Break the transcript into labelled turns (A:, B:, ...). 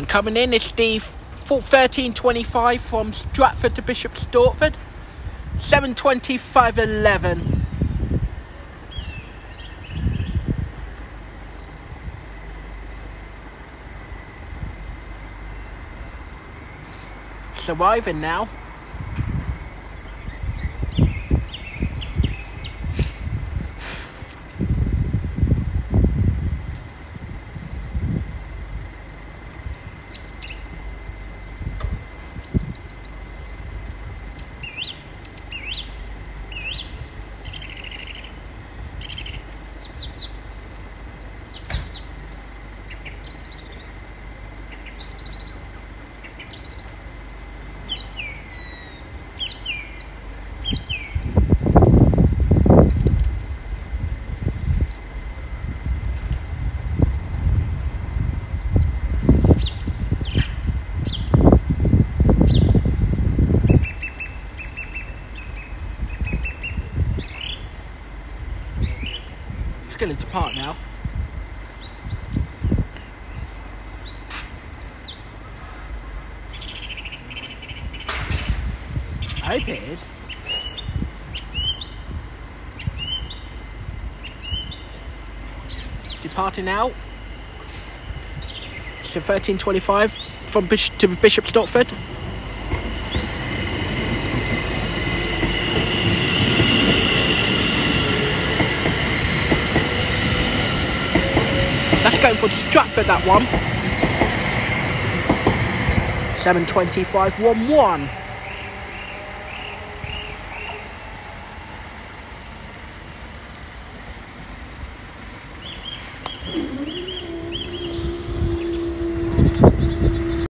A: And coming in is the 1325 from Stratford to Bishop Stortford. 725.11. Surviving now. Going to depart now. I hope it is. Departing out. So 1325 from Bishop, to Bishop Stortford. Going for Stratford, that one. 725 1 1.